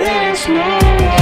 There's no